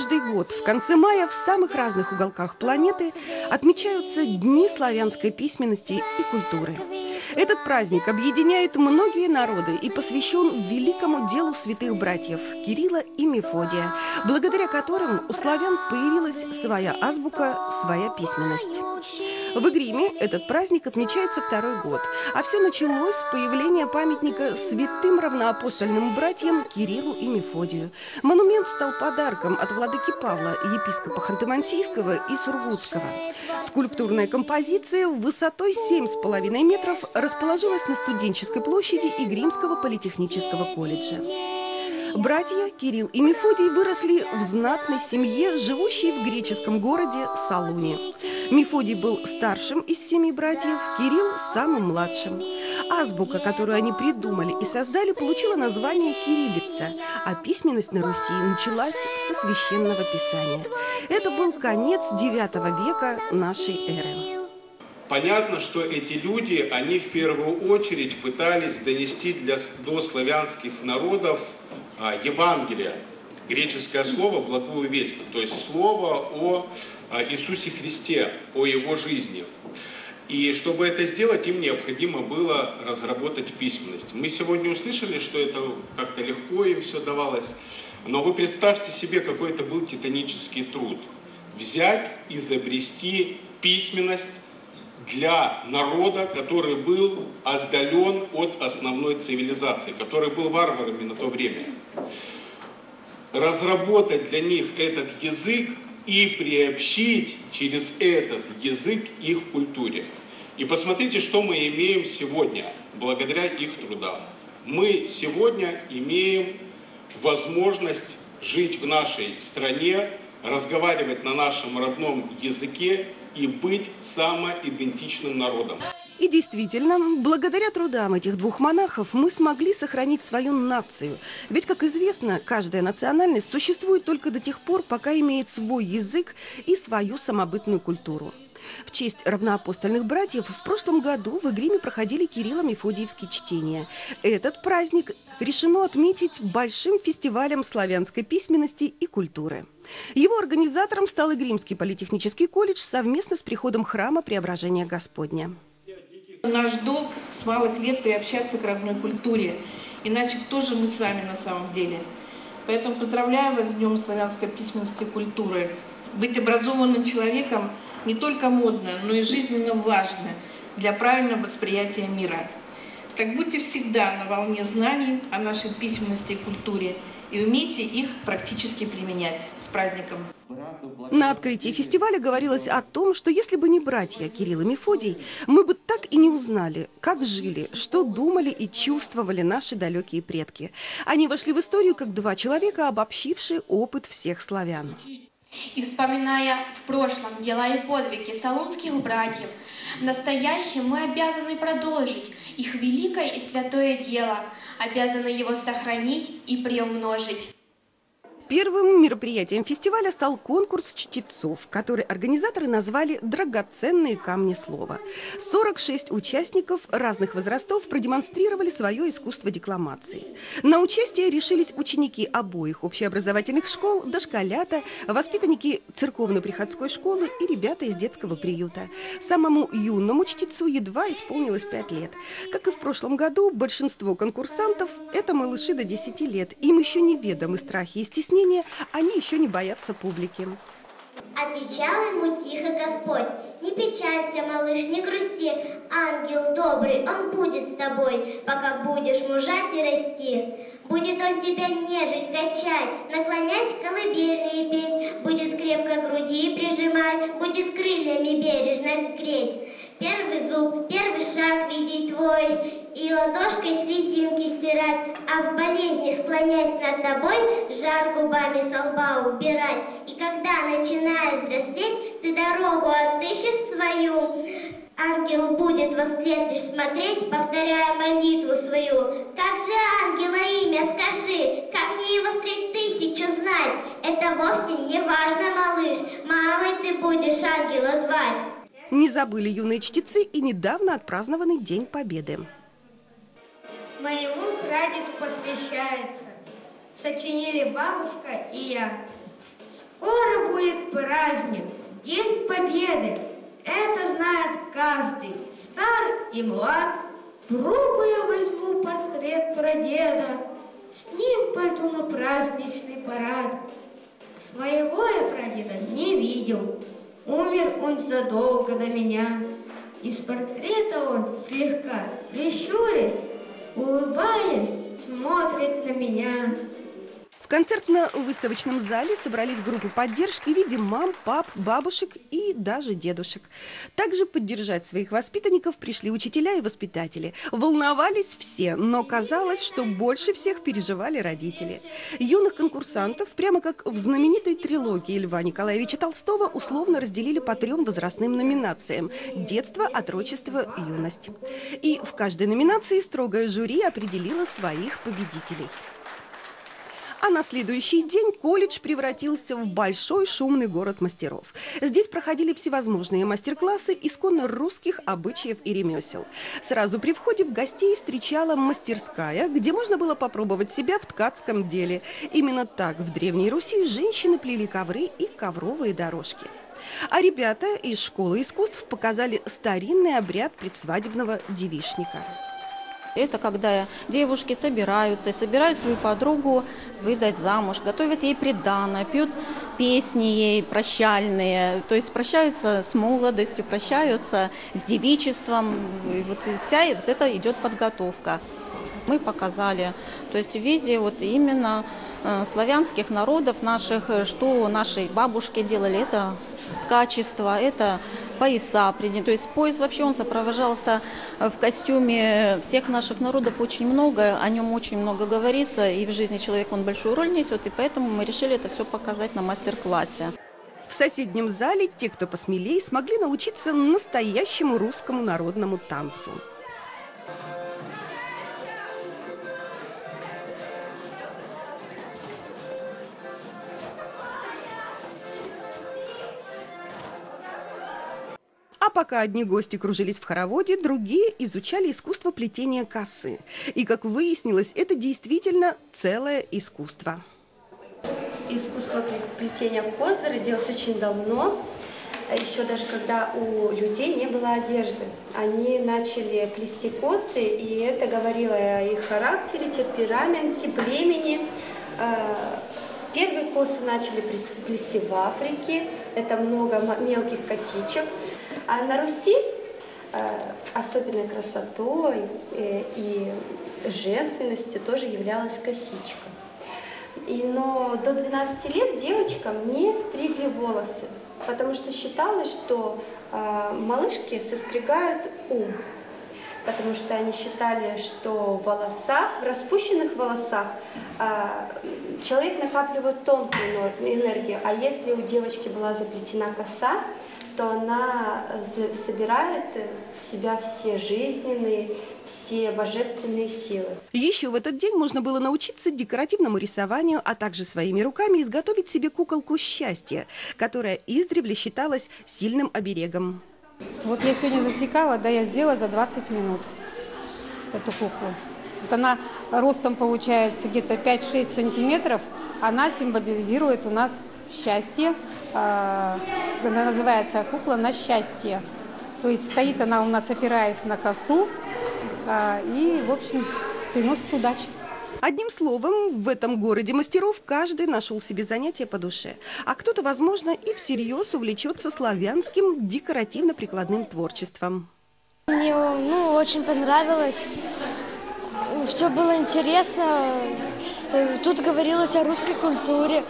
Каждый год в конце мая в самых разных уголках планеты отмечаются Дни славянской письменности и культуры. Этот праздник объединяет многие народы и посвящен великому делу святых братьев Кирилла и Мефодия, благодаря которым у славян появилась своя азбука, своя письменность. В Игриме этот праздник отмечается второй год, а все началось с появления памятника святым равноапостольным братьям Кириллу и Мефодию. Монумент стал подарком от владыки Павла, епископа Ханты-Мансийского и Сургутского. Скульптурная композиция высотой 7,5 метров расположилась на студенческой площади Игримского политехнического колледжа. Братья Кирилл и Мефодий выросли в знатной семье, живущей в греческом городе Салуне. Мефодий был старшим из семи братьев, Кирилл – самым младшим. Азбука, которую они придумали и создали, получила название «Кириллица», а письменность на Руси началась со священного писания. Это был конец IX века нашей эры. Понятно, что эти люди, они в первую очередь пытались донести для, до славянских народов Евангелие, греческое слово «благую весть», то есть слово о а, Иисусе Христе, о Его жизни. И чтобы это сделать, им необходимо было разработать письменность. Мы сегодня услышали, что это как-то легко им все давалось. Но вы представьте себе, какой это был титанический труд. Взять, изобрести письменность для народа, который был отдален от основной цивилизации, который был варварами на то время. Разработать для них этот язык и приобщить через этот язык их культуре. И посмотрите, что мы имеем сегодня, благодаря их трудам. Мы сегодня имеем возможность жить в нашей стране, разговаривать на нашем родном языке и быть самоидентичным народом. И действительно, благодаря трудам этих двух монахов мы смогли сохранить свою нацию. Ведь, как известно, каждая национальность существует только до тех пор, пока имеет свой язык и свою самобытную культуру. В честь равноапостольных братьев в прошлом году в Игриме проходили Кирилло-Мефодиевские чтения. Этот праздник решено отметить большим фестивалем славянской письменности и культуры. Его организатором стал Игримский политехнический колледж совместно с приходом храма Преображения Господня. Наш долг с малых лет приобщаться к родной культуре, иначе кто же мы с вами на самом деле? Поэтому поздравляю вас с Днем славянской письменности и культуры. Быть образованным человеком – не только модно, но и жизненно важно для правильного восприятия мира. Так будьте всегда на волне знаний о нашей письменности и культуре и умейте их практически применять. С праздником! На открытии фестиваля говорилось о том, что если бы не братья Кирилл и Мефодий, мы бы так и не узнали, как жили, что думали и чувствовали наши далекие предки. Они вошли в историю как два человека, обобщившие опыт всех славян. И вспоминая в прошлом дела и подвиги салунских братьев, в настоящем мы обязаны продолжить их великое и святое дело, обязаны его сохранить и приумножить. Первым мероприятием фестиваля стал конкурс чтецов, который организаторы назвали «Драгоценные камни слова». 46 участников разных возрастов продемонстрировали свое искусство декламации. На участие решились ученики обоих общеобразовательных школ, дошколята, воспитанники церковно-приходской школы и ребята из детского приюта. Самому юному чтецу едва исполнилось 5 лет. Как и в прошлом году, большинство конкурсантов – это малыши до 10 лет. Им еще неведомы страхи и стеснения менее, они еще не боятся публики. Отвечал ему тихо Господь, «Не печалься, малыш, не грусти, ангел добрый, он будет с тобой, пока будешь мужать и расти. Будет он тебя нежить, качать, наклонясь колыбельные петь, будет крепко груди прижимать, будет крыльями бережно греть. Первый зуб, первый шаг видеть твой, и ладошкой слезинки стирать, а в болезни, склонясь над тобой, жар губами со лба убирать. И когда начинаешь взрослеть, ты дорогу отыщешь свою, Ангел будет во след лишь смотреть, повторяя молитву свою. Как же ангела имя скажи, как мне его средь тысячу знать? Это вовсе не важно, малыш, мамой ты будешь ангела звать. Не забыли юные чтецы и недавно отпразднованный День Победы. Моему прадеду посвящается. Сочинили бабушка и я. Скоро будет праздник, День Победы. Это знает каждый, стар и млад. В руку я возьму портрет прадеда, С ним пойду на праздничный парад. Своего я прадеда не видел, Умер он задолго до меня. Из портрета он слегка прищурясь, улыбаясь, смотрит на меня концертно-выставочном зале собрались группы поддержки в виде мам, пап, бабушек и даже дедушек. Также поддержать своих воспитанников пришли учителя и воспитатели. Волновались все, но казалось, что больше всех переживали родители. Юных конкурсантов, прямо как в знаменитой трилогии Льва Николаевича Толстого, условно разделили по трем возрастным номинациям – детство, отрочество, юность. И в каждой номинации строгое жюри определило своих победителей. А на следующий день колледж превратился в большой шумный город мастеров. Здесь проходили всевозможные мастер-классы исконно русских обычаев и ремесел. Сразу при входе в гостей встречала мастерская, где можно было попробовать себя в ткацком деле. Именно так в Древней Руси женщины плели ковры и ковровые дорожки. А ребята из школы искусств показали старинный обряд предсвадебного девишника. Это когда девушки собираются, собирают свою подругу выдать замуж, готовят ей приданное, пьют песни ей прощальные, то есть прощаются с молодостью, прощаются с девичеством. И вот вся вот это идет подготовка. Мы показали, то есть в виде вот именно э, славянских народов наших, что наши бабушки делали, это качество, это пояса придет. То есть пояс вообще он сопровождался в костюме всех наших народов очень много, о нем очень много говорится, и в жизни человека он большую роль несет, и поэтому мы решили это все показать на мастер-классе. В соседнем зале те, кто посмелее, смогли научиться настоящему русскому народному танцу. Пока одни гости кружились в хороводе, другие изучали искусство плетения косы. И, как выяснилось, это действительно целое искусство. Искусство плетения кос родилось очень давно, еще даже когда у людей не было одежды. Они начали плести косы, и это говорило о их характере, темпераменте, племени. Э, первые косы начали плести в Африке, это много мелких косичек. А на Руси э, особенной красотой э, и женственностью тоже являлась косичка. И, но до 12 лет девочкам не стригли волосы, потому что считалось, что э, малышки состригают ум, потому что они считали, что в волосах, в распущенных волосах э, человек накапливает тонкую энергию, а если у девочки была заплетена коса, что она собирает в себя все жизненные, все божественные силы. Еще в этот день можно было научиться декоративному рисованию, а также своими руками изготовить себе куколку счастья, которая издревле считалась сильным оберегом. Вот я сегодня засекала, да, я сделала за 20 минут эту куклу. Вот она ростом получается где-то 5-6 сантиметров. Она символизирует у нас счастье, она называется «Кукла на счастье». То есть стоит она у нас, опираясь на косу, а, и, в общем, приносит удачу. Одним словом, в этом городе мастеров каждый нашел себе занятие по душе. А кто-то, возможно, и всерьез увлечется славянским декоративно-прикладным творчеством. Мне ну, очень понравилось. Все было интересно. Тут говорилось о русской культуре.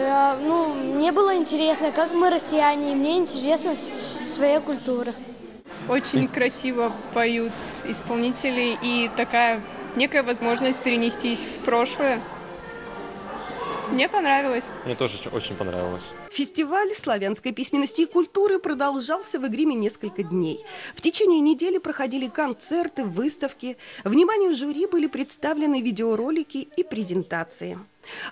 Э, ну, мне было интересно, как мы россияне, и мне интересна своя культура. Очень красиво поют исполнители, и такая некая возможность перенестись в прошлое. Мне понравилось. Мне тоже очень понравилось. Фестиваль славянской письменности и культуры продолжался в Игриме несколько дней. В течение недели проходили концерты, выставки. Вниманию жюри были представлены видеоролики и презентации.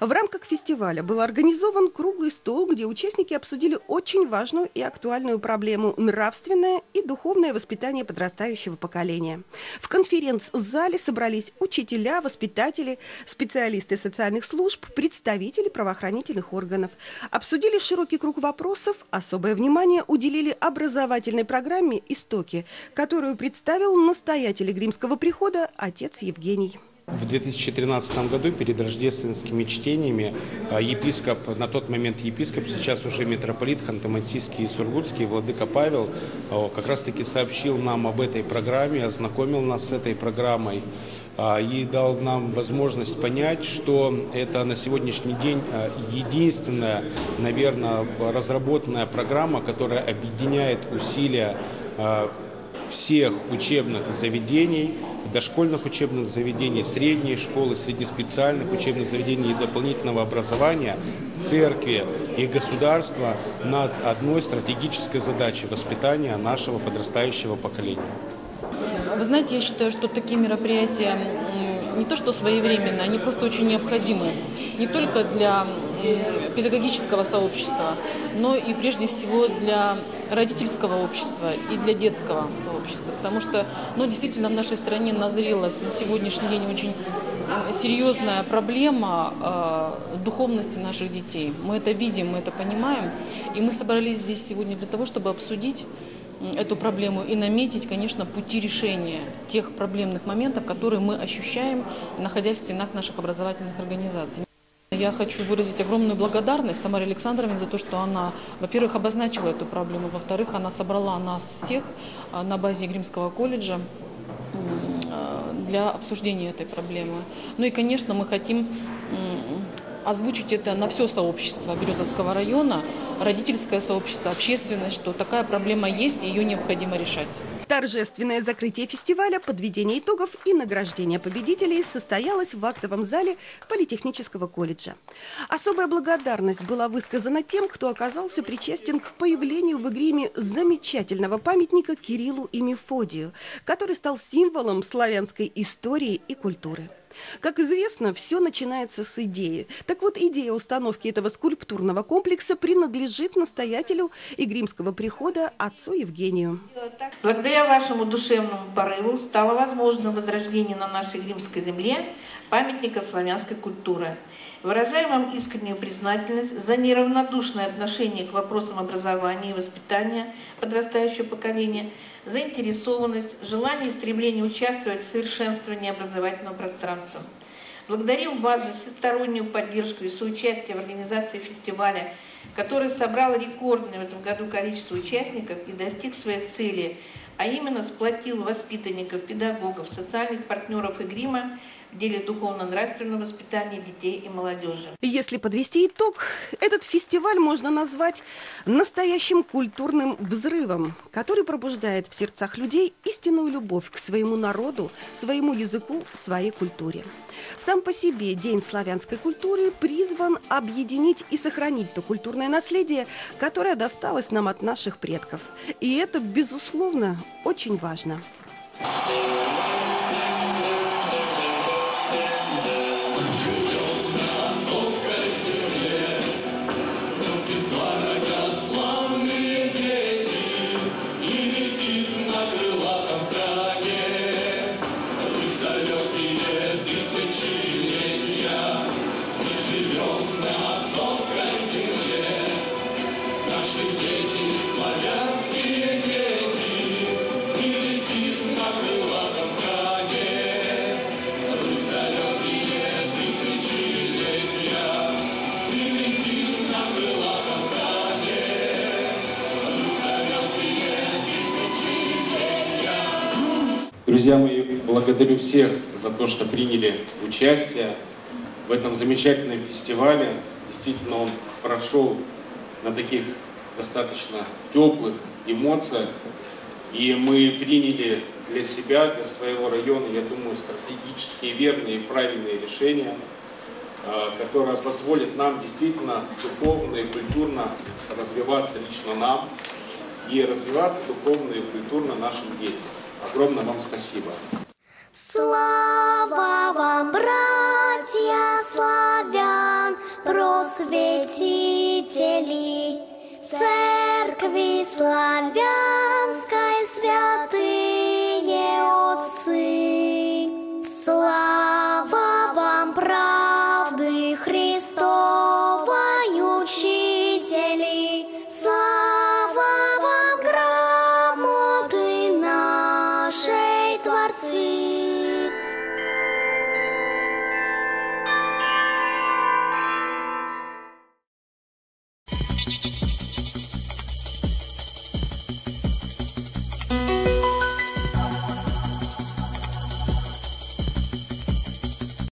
В рамках фестиваля был организован круглый стол, где участники обсудили очень важную и актуальную проблему – нравственное и духовное воспитание подрастающего поколения. В конференц-зале собрались учителя, воспитатели, специалисты социальных служб, представители правоохранительных органов. Обсудили широкий круг вопросов, особое внимание уделили образовательной программе «Истоки», которую представил настоятель Гримского прихода отец Евгений. В 2013 году перед рождественскими чтениями а, епископ, на тот момент епископ, сейчас уже митрополит Ханты-Мансийский и Сургутский, Владыка Павел, а, как раз таки сообщил нам об этой программе, ознакомил нас с этой программой а, и дал нам возможность понять, что это на сегодняшний день единственная, наверное, разработанная программа, которая объединяет усилия всех учебных заведений, дошкольных учебных заведений, средней школы, среднеспециальных учебных заведений и дополнительного образования, церкви и государства над одной стратегической задачей воспитания нашего подрастающего поколения. Вы знаете, я считаю, что такие мероприятия не то что своевременные, они просто очень необходимы. Не только для педагогического сообщества, но и прежде всего для родительского общества и для детского сообщества. Потому что ну, действительно в нашей стране назрела на сегодняшний день очень серьезная проблема э, духовности наших детей. Мы это видим, мы это понимаем. И мы собрались здесь сегодня для того, чтобы обсудить эту проблему и наметить, конечно, пути решения тех проблемных моментов, которые мы ощущаем, находясь в стенах наших образовательных организаций. Я хочу выразить огромную благодарность Тамаре Александровне за то, что она, во-первых, обозначила эту проблему, во-вторых, она собрала нас всех а, на базе Гримского колледжа а, для обсуждения этой проблемы. Ну и, конечно, мы хотим озвучить это на все сообщество Березовского района, родительское сообщество, общественность, что такая проблема есть и ее необходимо решать. Торжественное закрытие фестиваля, подведение итогов и награждение победителей состоялось в актовом зале Политехнического колледжа. Особая благодарность была высказана тем, кто оказался причастен к появлению в Игриме замечательного памятника Кириллу и Мефодию, который стал символом славянской истории и культуры. Как известно, все начинается с идеи. Так вот, идея установки этого скульптурного комплекса принадлежит настоятелю Игримского прихода отцу Евгению. Благодаря вашему душевному порыву стало возможно возрождение на нашей Игримской земле памятника славянской культуры. Выражаем вам искреннюю признательность за неравнодушное отношение к вопросам образования и воспитания подрастающего поколения – заинтересованность, желание и стремление участвовать в совершенствовании образовательного пространства. Благодарим вас за всестороннюю поддержку и соучастие в организации фестиваля, который собрал рекордное в этом году количество участников и достиг своей цели, а именно сплотил воспитанников, педагогов, социальных партнеров и грима в деле духовно-нравственного воспитания детей и молодежи. Если подвести итог, этот фестиваль можно назвать настоящим культурным взрывом, который пробуждает в сердцах людей истинную любовь к своему народу, своему языку, своей культуре. Сам по себе День славянской культуры призван объединить и сохранить то культурное наследие, которое досталось нам от наших предков. И это, безусловно, очень важно. Друзья мои, благодарю всех за то, что приняли участие в этом замечательном фестивале. Действительно, он прошел на таких достаточно теплых эмоциях. И мы приняли для себя, для своего района, я думаю, стратегические верные и правильные решения, а, которые позволят нам действительно духовно и культурно развиваться лично нам и развиваться духовно и культурно нашим детям. Огромное вам спасибо. Слава вам, братья славян, просветители, Церкви славянской святые